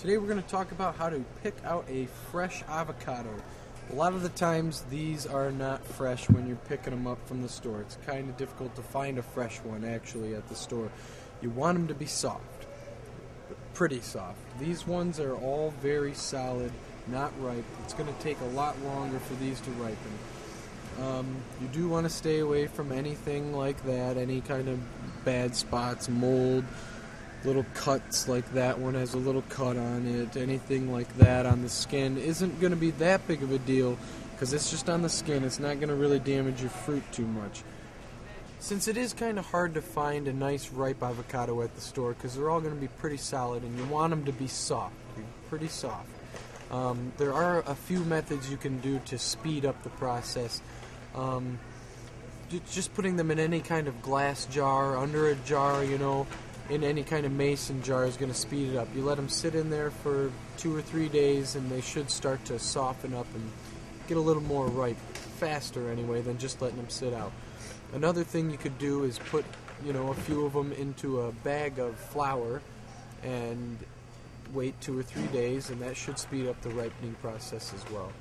Today we're going to talk about how to pick out a fresh avocado. A lot of the times these are not fresh when you're picking them up from the store. It's kind of difficult to find a fresh one actually at the store. You want them to be soft, pretty soft. These ones are all very solid, not ripe. It's going to take a lot longer for these to ripen. Um, you do want to stay away from anything like that, any kind of bad spots, mold, little cuts like that one has a little cut on it, anything like that on the skin isn't going to be that big of a deal because it's just on the skin. It's not going to really damage your fruit too much. Since it is kind of hard to find a nice ripe avocado at the store because they're all going to be pretty solid and you want them to be soft, pretty soft. Um, there are a few methods you can do to speed up the process. Um, just putting them in any kind of glass jar, under a jar, you know, in any kind of mason jar is going to speed it up. You let them sit in there for two or three days, and they should start to soften up and get a little more ripe, faster anyway, than just letting them sit out. Another thing you could do is put, you know, a few of them into a bag of flour and wait two or three days, and that should speed up the ripening process as well.